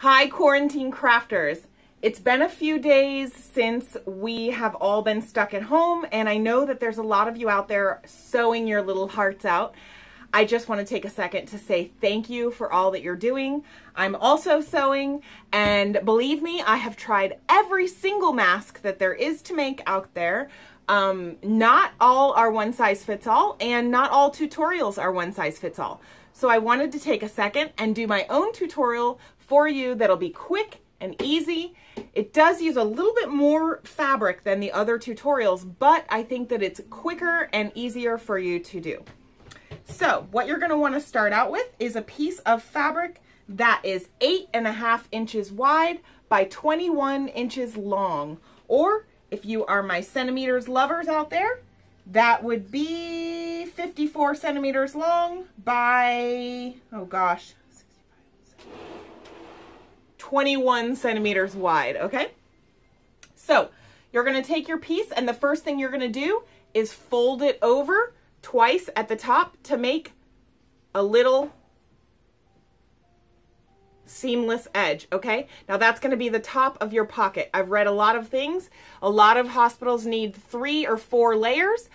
Hi, quarantine crafters. It's been a few days since we have all been stuck at home, and I know that there's a lot of you out there sewing your little hearts out. I just want to take a second to say thank you for all that you're doing. I'm also sewing, and believe me, I have tried every single mask that there is to make out there. Um, not all are one size fits all, and not all tutorials are one size fits all. So I wanted to take a second and do my own tutorial for you that'll be quick and easy. It does use a little bit more fabric than the other tutorials, but I think that it's quicker and easier for you to do. So what you're gonna wanna start out with is a piece of fabric that is eight and a half inches wide by 21 inches long. Or if you are my centimeters lovers out there, that would be 54 centimeters long by, oh gosh, 21 centimeters wide, okay? So you're gonna take your piece and the first thing you're gonna do is fold it over twice at the top to make a little seamless edge, okay? Now that's gonna be the top of your pocket. I've read a lot of things. A lot of hospitals need three or four layers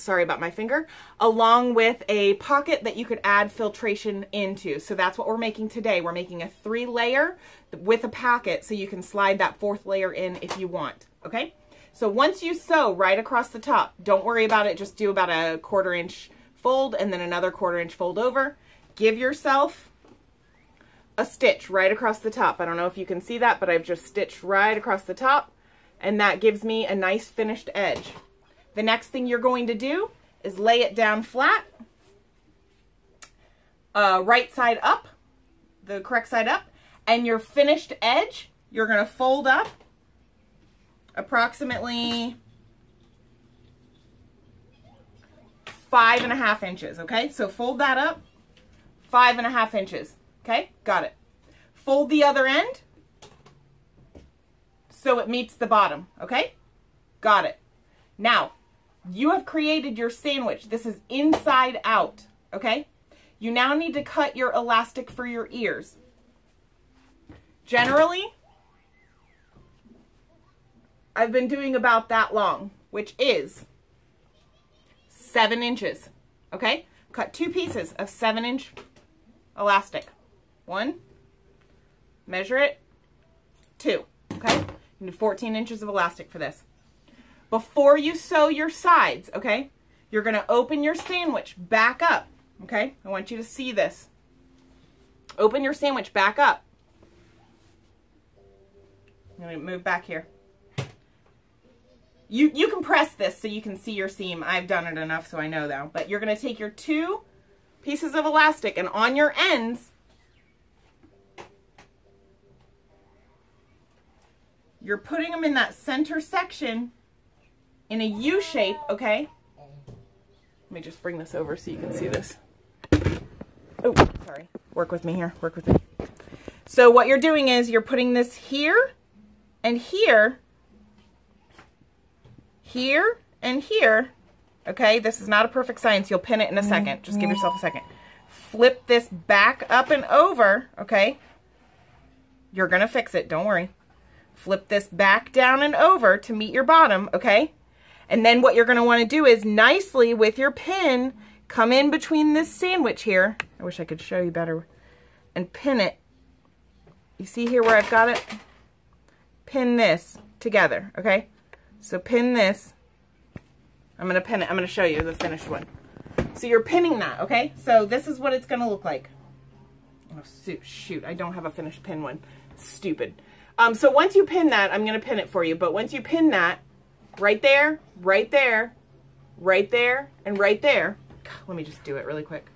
sorry about my finger, along with a pocket that you could add filtration into. So that's what we're making today. We're making a three layer with a pocket so you can slide that fourth layer in if you want, okay? So once you sew right across the top, don't worry about it, just do about a quarter inch fold and then another quarter inch fold over. Give yourself a stitch right across the top. I don't know if you can see that, but I've just stitched right across the top and that gives me a nice finished edge. The next thing you're going to do is lay it down flat, uh, right side up, the correct side up, and your finished edge, you're going to fold up approximately five and a half inches, okay? So fold that up, five and a half inches, okay? Got it. Fold the other end so it meets the bottom, okay? Got it. Now, you have created your sandwich. This is inside out, okay? You now need to cut your elastic for your ears. Generally, I've been doing about that long, which is seven inches, okay? Cut two pieces of seven inch elastic. One, measure it, two, okay? You need 14 inches of elastic for this. Before you sew your sides, okay, you're to open your sandwich back up, okay? I want you to see this. Open your sandwich back up. I'm to move back here. You, you can press this so you can see your seam. I've done it enough so I know though. But you're to take your two pieces of elastic and on your ends, you're putting them in that center section in a U shape, okay? Let me just bring this over so you can see this. Oh, sorry. Work with me here. Work with me. So what you're doing is you're putting this here and here, here and here. Okay, this is not a perfect science. You'll pin it in a second. Just give yourself a second. Flip this back up and over, okay? You're going to fix it. Don't worry. Flip this back down and over to meet your bottom, okay? And then what you're going to want to do is nicely with your pin, come in between this sandwich here. I wish I could show you better. And pin it. You see here where I've got it? Pin this together, okay? So pin this. I'm going to pin it. I'm going to show you the finished one. So you're pinning that, okay? So this is what it's going to look like. Oh, shoot. I don't have a finished pin one. Stupid. Um, so once you pin that, I'm going to pin it for you. But once you pin that, right there, right there, right there, and right there. Let me just do it really quick.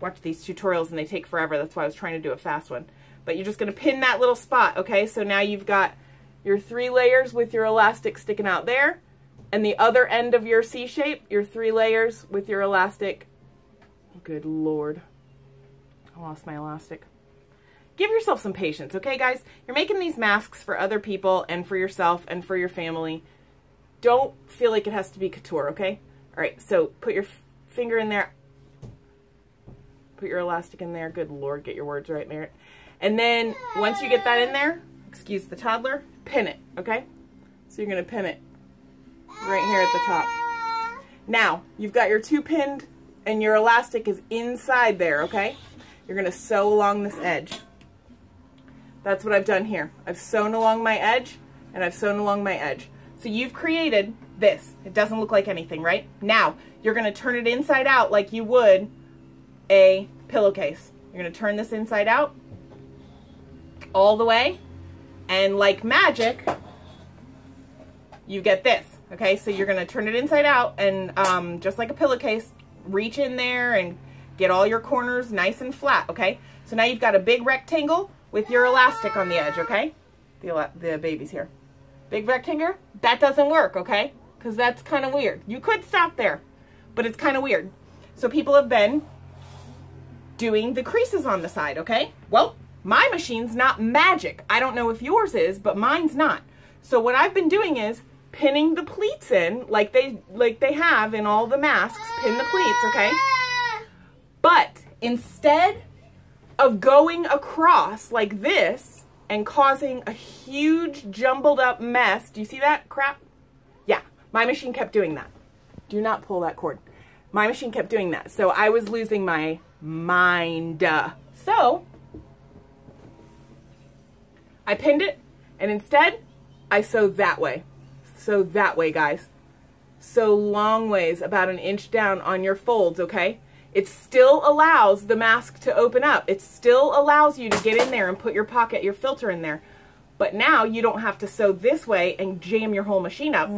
Watch these tutorials and they take forever. That's why I was trying to do a fast one. But you're just going to pin that little spot, okay? So now you've got your three layers with your elastic sticking out there. And the other end of your C shape, your three layers with your elastic. Good Lord. I lost my elastic give yourself some patience, okay, guys? You're making these masks for other people and for yourself and for your family. Don't feel like it has to be couture, okay? All right, so put your finger in there. Put your elastic in there. Good Lord, get your words right, Merritt. And then once you get that in there, excuse the toddler, pin it, okay? So you're going to pin it right here at the top. Now, you've got your two pinned and your elastic is inside there, okay? You're going to sew along this edge. That's what I've done here. I've sewn along my edge and I've sewn along my edge. So you've created this. It doesn't look like anything, right? Now, you're going to turn it inside out like you would a pillowcase. You're going to turn this inside out all the way. And like magic, you get this. Okay, so you're going to turn it inside out and um, just like a pillowcase, reach in there and get all your corners nice and flat, okay? So now you've got a big rectangle with your elastic on the edge, okay? The, the baby's here. Big rectangle, that doesn't work, okay? Because that's kind of weird. You could stop there, but it's kind of weird. So people have been doing the creases on the side, okay? Well, my machine's not magic. I don't know if yours is, but mine's not. So what I've been doing is pinning the pleats in like they like they have in all the masks. Pin the pleats, okay? But instead of going across like this and causing a huge jumbled up mess, do you see that crap? Yeah, my machine kept doing that. Do not pull that cord. My machine kept doing that. So I was losing my mind. So I pinned it and instead I sewed that way. Sew that way, guys. Sew long ways, about an inch down on your folds, okay? It still allows the mask to open up. It still allows you to get in there and put your pocket, your filter in there. But now you don't have to sew this way and jam your whole machine up.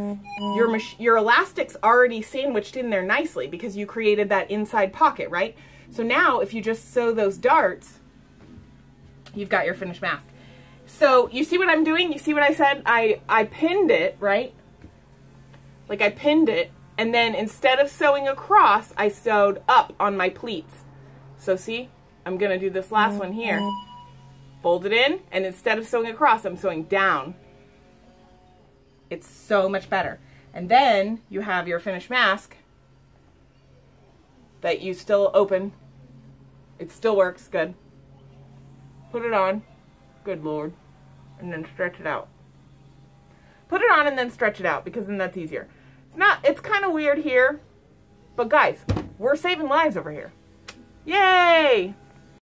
Your, mach your elastic's already sandwiched in there nicely because you created that inside pocket, right? So now if you just sew those darts, you've got your finished mask. So you see what I'm doing? You see what I said? I, I pinned it, right? Like I pinned it, and then instead of sewing across, I sewed up on my pleats. So see, I'm going to do this last one here. Fold it in, and instead of sewing across, I'm sewing down. It's so much better. And then you have your finished mask that you still open. It still works good. Put it on. Good Lord. And then stretch it out. Put it on and then stretch it out because then that's easier. It's not, it's kind of weird here. But guys, we're saving lives over here. Yay!